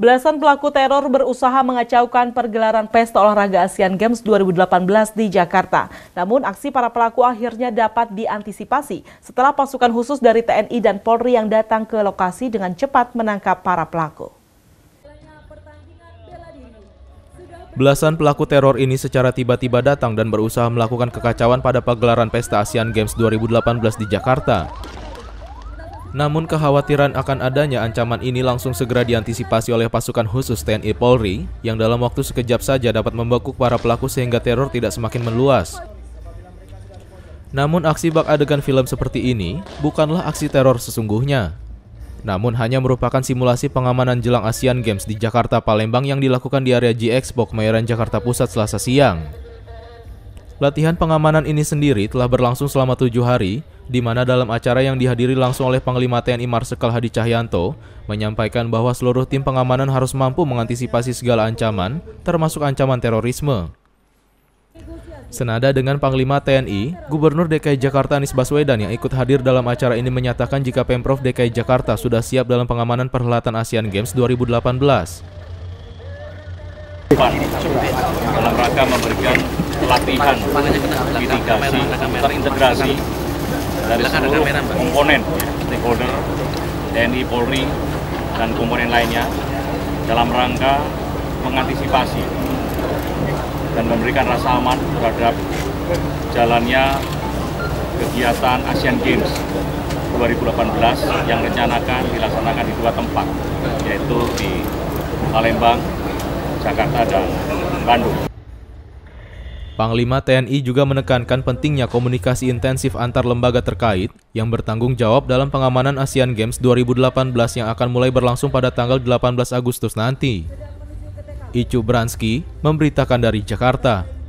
Belasan pelaku teror berusaha mengacaukan pergelaran Pesta Olahraga Asian Games 2018 di Jakarta. Namun aksi para pelaku akhirnya dapat diantisipasi setelah pasukan khusus dari TNI dan Polri yang datang ke lokasi dengan cepat menangkap para pelaku. Belasan pelaku teror ini secara tiba-tiba datang dan berusaha melakukan kekacauan pada pagelaran Pesta Asian Games 2018 di Jakarta. Namun kekhawatiran akan adanya ancaman ini langsung segera diantisipasi oleh pasukan khusus TNI Polri yang dalam waktu sekejap saja dapat membekuk para pelaku sehingga teror tidak semakin meluas. Namun aksi bak adegan film seperti ini bukanlah aksi teror sesungguhnya. Namun hanya merupakan simulasi pengamanan jelang Asian Games di Jakarta Palembang yang dilakukan di area G Expo Kemayoran Jakarta Pusat Selasa siang. Latihan pengamanan ini sendiri telah berlangsung selama tujuh hari di mana dalam acara yang dihadiri langsung oleh Panglima TNI Marsikal Hadi Cahyanto, menyampaikan bahwa seluruh tim pengamanan harus mampu mengantisipasi segala ancaman, termasuk ancaman terorisme. Senada dengan Panglima TNI, Gubernur DKI Jakarta Anies Baswedan yang ikut hadir dalam acara ini menyatakan jika Pemprov DKI Jakarta sudah siap dalam pengamanan perhelatan Asian Games 2018. Dalam rangka memberikan pelatihan, mitigasi, terintegrasi dari seluruh komponen stakeholder TNI, Polri, dan komponen lainnya dalam rangka mengantisipasi dan memberikan rasa aman terhadap jalannya kegiatan Asian Games 2018 yang rencanakan dilaksanakan di dua tempat, yaitu di Palembang, Jakarta, dan Bandung. Panglima TNI juga menekankan pentingnya komunikasi intensif antar lembaga terkait yang bertanggung jawab dalam pengamanan Asian Games 2018 yang akan mulai berlangsung pada tanggal 18 Agustus nanti. Icu Bransky memberitakan dari Jakarta.